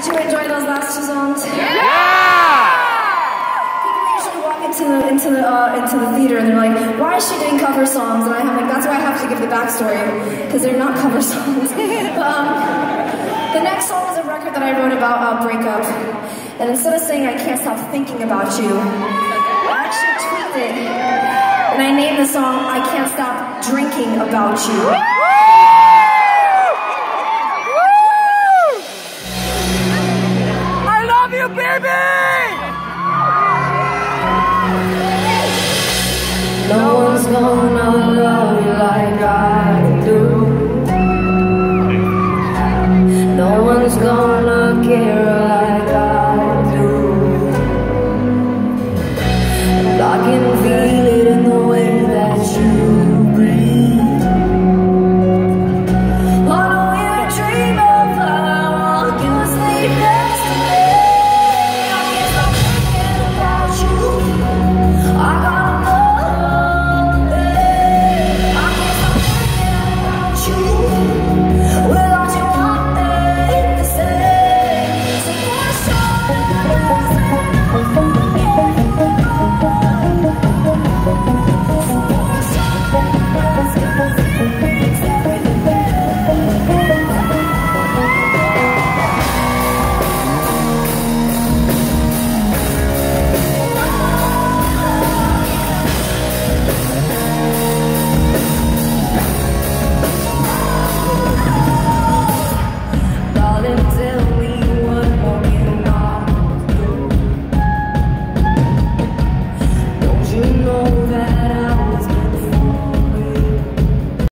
Did you enjoy those last two songs? Yeah! People usually walk into the into the uh, into the theater and they're like, "Why is she doing cover songs?" And I have like, that's why I have to give the backstory because they're not cover songs. but, um, the next song is a record that I wrote about a breakup, and instead of saying "I can't stop thinking about you," I actually tweaked it, and I named the song "I Can't Stop Drinking About You." love you like I do No one's gonna care like I do.